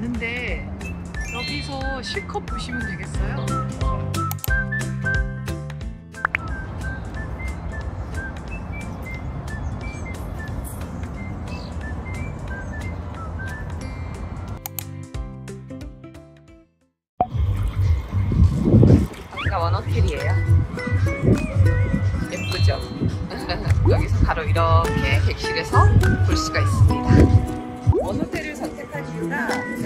많은데 여기서 실컷 보시면 되겠어요. 여기가 원호텔이에요. 예쁘죠? 여기서 바로 이렇게 객실에서 볼 수가 있습니다.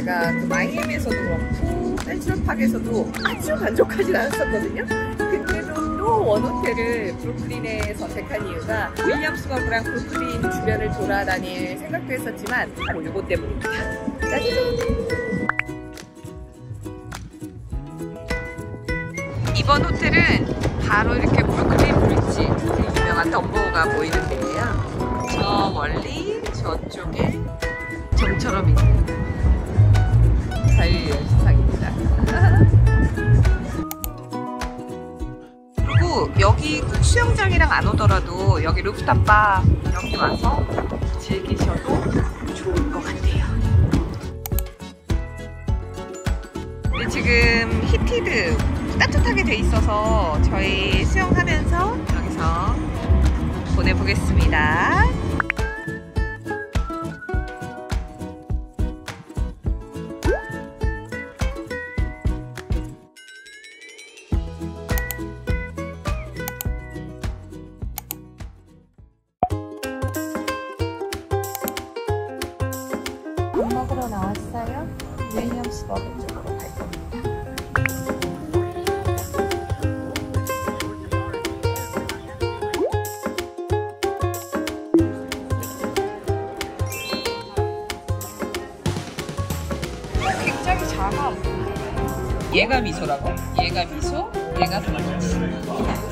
제가 그 마이애미에서도 그렇고 센트럴파크에서도 아주 만족하진 않았었거든요. 근데도 또 원호텔을 브루클린에 선택한 이유가 윌리엄스가 그랑 브루클린 주변을 돌아다닐 생각도 했었지만 바로 이것 때문입니다. 짜자잔! 이번 호텔은 바로 이렇게 브루클린 브릿지, 그 유명한 덤보가 보이는 데예요. 저 멀리 저쪽에 점처럼 있는 자유여행상입니다. 그리고 여기 꼭 수영장이랑 안 오더라도 여기 루프탑 바 여기 와서 즐기셔도 좋을 것 같아요. 근데 지금 heated 따뜻하게 돼 있어서 저희 수영하면서 여기서 보내보겠습니다. 나왔어요. 윌리엄스 버거 쪽으로 갈 겁니다. 굉장히 작아. 얘가 미소라고? 얘가 미소, 얘가 도넛.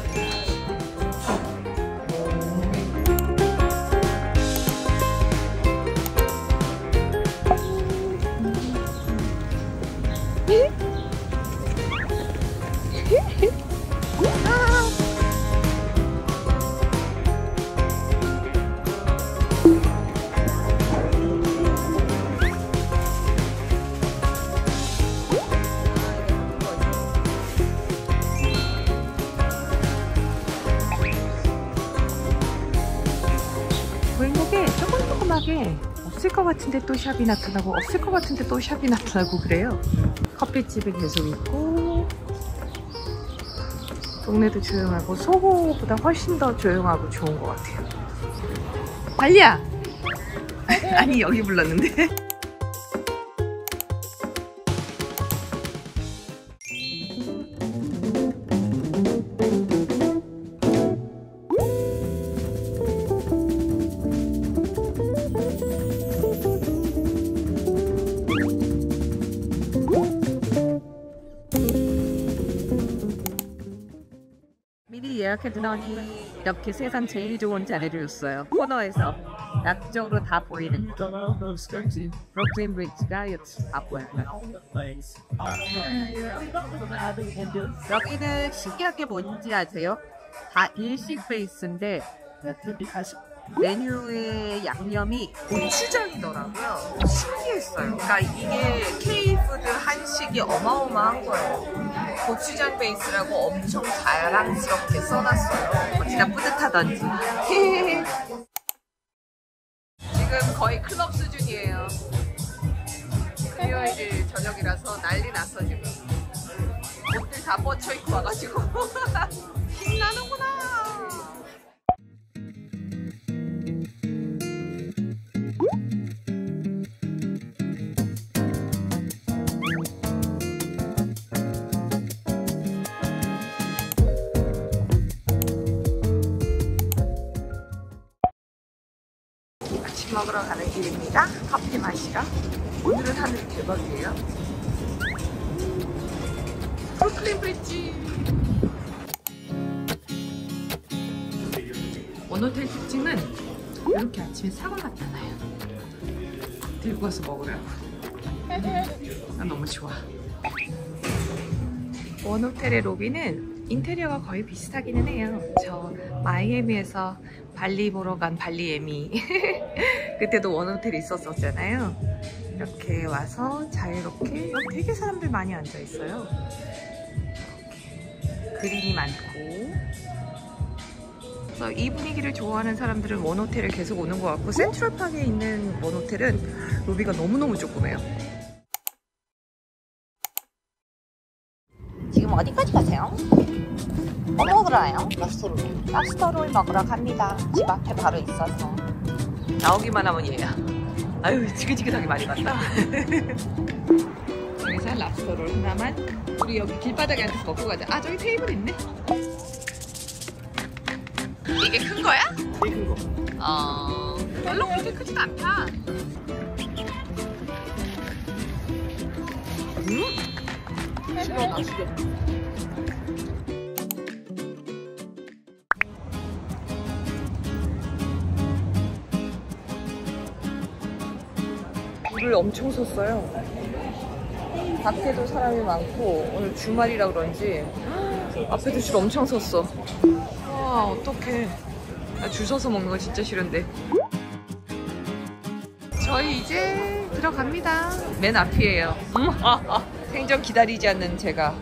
조금조금하게 없을 것 같은데 또 샵이 나타나고 없을 것 같은데 또 샵이 나타나고 그래요. 커피집이 계속 있고 동네도 조용하고 소호보다 훨씬 더 조용하고 좋은 것 같아요. 발리야! 아니 여기 불렀는데 예약해두더니 이렇게 세상 제일 좋은 자리를 줬어요. 코너에서 낙적으로 다 보이는 브루클린 브릿지가 이렇게 다 보여요. 여기는 신기한 게 뭔지 아세요? 다 일식 베이스인데 메뉴의 양념이 고추장이더라고요. 신기했어요. 그러니까 이게 K푸드 한식이 어마어마한 거예요. 고추장 베이스라고 엄청 자랑스럽게 써놨어요. 어찌나 뿌듯하던지. 지금 거의 클럽 수준이에요. 금요일 저녁이라서 난리 났어 지금. 옷들 다 뻗쳐 입고 와가지고 신나는구나. 먹으러 가는 길입니다. 커피 마시러. 오늘은 하늘이 대박이에요. 브루클린 브릿지. 원호텔 특징은 이렇게 아침에 사과 나타나요. 들고 가서 먹으라고. 나 너무 좋아. 원호텔의 로비는 인테리어가 거의 비슷하기는 해요. 저 마이애미에서 발리 보러 간 발리애미 그때도 원호텔이 있었었잖아요. 이렇게 와서 자유롭게 되게 사람들 많이 앉아 있어요. 그림이 많고 그래서 이 분위기를 좋아하는 사람들은 원호텔을 계속 오는 것 같고 센트럴파크에 있는 원호텔은 로비가 너무너무 조그매요. 지금 어디까지 가세요? 뭐 먹으러 와요? 랍스터로 랍스터롤 먹으러 갑니다. 집 앞에 바로 있어서. 나오기만 하면 얘야. 아유, 지긋지긋하게 많이 봤다. 여기서 랍스터롤 하나만 우리 여기 길바닥에 앉아서 먹고 가자. 아, 저기 테이블 있네. 이게 큰 거야? 되게 큰 거. 어, 별로 그렇게 크진 않다. 음? 싫어, 싫어. 줄을 엄청 섰어요. 밖에도 사람이 많고 오늘 주말이라 그런지 앞에도 줄 엄청 섰어. 와 어떡해. 나줄 서서 먹는 거 진짜 싫은데. 저희 이제 들어갑니다. 맨 앞이에요. 음, 아, 아. 생전 기다리지 않는 제가.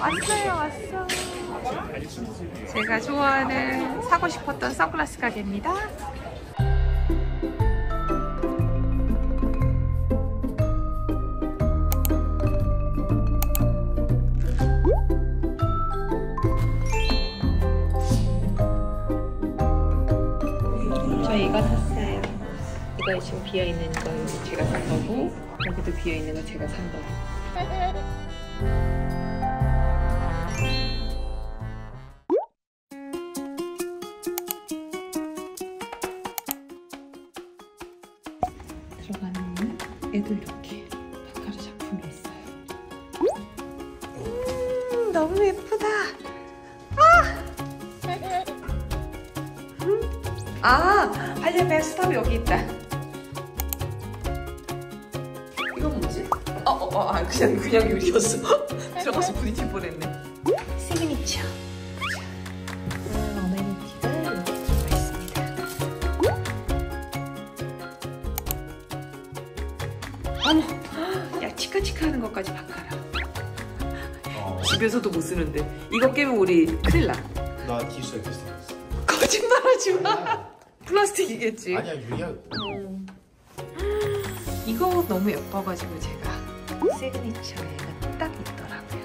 왔어요, 왔어. 제가 좋아하는 사고 싶었던 선글라스 가게입니다. 저 이거 샀어요. 이거 지금 비어 있는 거 제가 산 거고 여기도 비어 있는 거 제가 산 거고. 이렇게 바카라 작품이 있어요. 음, 너무 예쁘다. 아, 아 할려면 스탑 여기 있다. 이건 뭐지? 어, 어, 어, 아, 그냥 그냥 유리였어. 들어가서 부딪힐 뻔했네. 집에서도 못 쓰는데 이거 깨면 우리 큰일 나. 나거 있어. 거짓말하지 마. 플라스틱이겠지. 아니야, 유리야. 음. 이거 너무 예뻐가지고 제가 시그니처에가 딱 있더라고요.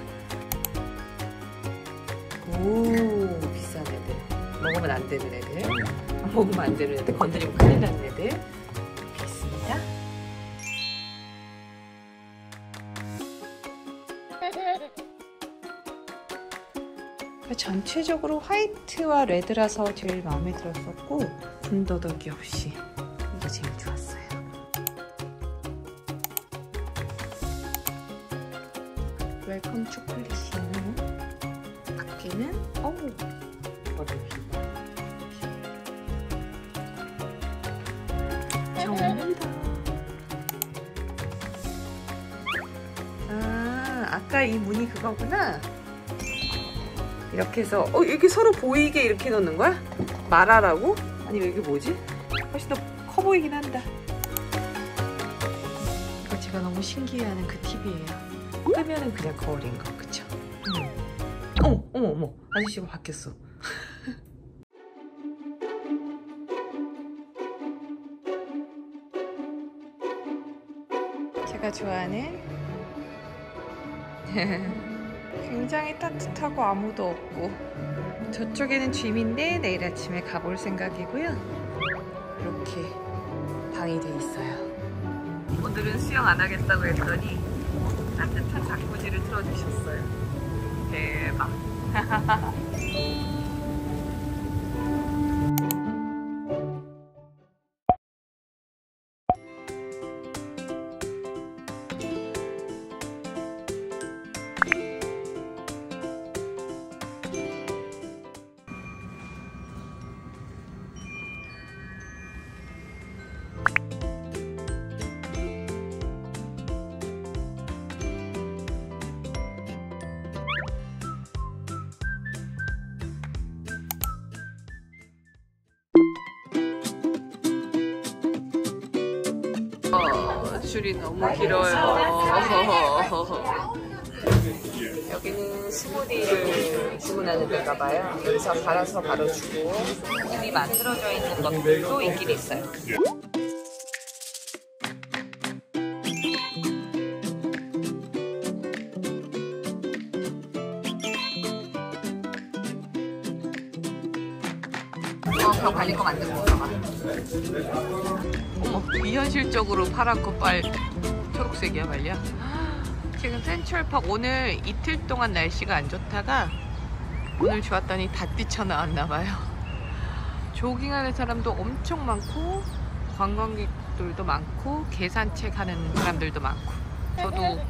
오 비싼 애들 먹으면 안 되는 애들 먹으면 안 되는 애들 건드리면 큰일 나는 애들 이렇게 있습니다. 전체적으로 white와 red라서 제일 마음에 들었었고 군더더기 없이 이거 제일 좋았어요. welcome 초콜릿이에요. 밖에는 어우. 정답. 아 아까 이 문이 그거구나. 이렇게 해서 어 이게 서로 보이게 이렇게 놓는 거야? 말하라고? 아니면 이게 뭐지? 훨씬 더 커 보이긴 한다. 이거 제가 너무 신기해하는 그 팁이에요. 끄면은 그냥 거울인 거, 그쵸? 응. 어머, 어머, 어머. 아저씨가 바뀌었어. 제가 좋아하는 굉장히 따뜻하고 아무도 없고 저쪽에는 짐인데 내일 아침에 가볼 생각이고요. 이렇게 방이 돼 있어요. 오늘은 수영 안 하겠다고 했더니 따뜻한 자쿠지를 틀어주셨어요. 대박. 줄이 너무 길어요. 여기는 스무디를 주문하는 데가 봐요. 여기서 갈아서 바로 주고 이미 만들어져 있는 것도 있긴 있어요. 어, 저 관리 거 만든 건가 봐. 어머, 비현실적으로 파랗고 빨 초록색이야 말이야. 지금 센트럴park 오늘 이틀 동안 날씨가 안 좋다가 오늘 좋았더니 다 뛰쳐나왔나 봐요. 조깅하는 사람도 엄청 많고 관광객들도 많고 계산책 하는 사람들도 많고 저도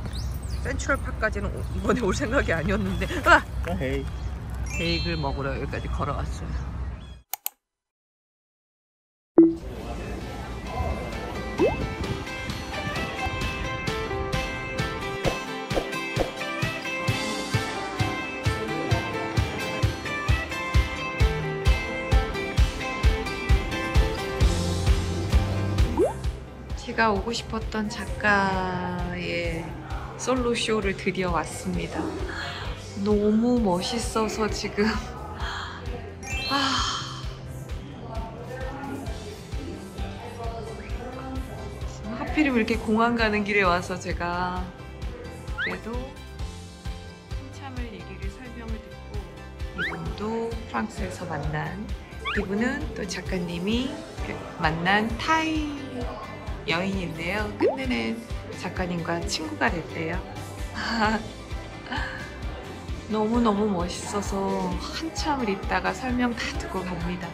센트럴파크까지는 오- 이번에 올 생각이 아니었는데 아! 헤이. 베이글 먹으러 여기까지 걸어왔어요. 제가 오고 싶었던 작가의 솔로 쇼를 드디어 왔습니다. 너무 멋있어서 지금 아 하필이면 이렇게 공항 가는 길에 와서 제가 그래도 한참을 얘기를 설명을 듣고 이분도 프랑스에서 만난 이분은 또 작가님이 그 만난 타이 여인인데요 끝내는 작가님과 친구가 됐대요 너무너무 멋있어서 한참을 있다가 설명 다 듣고 갑니다.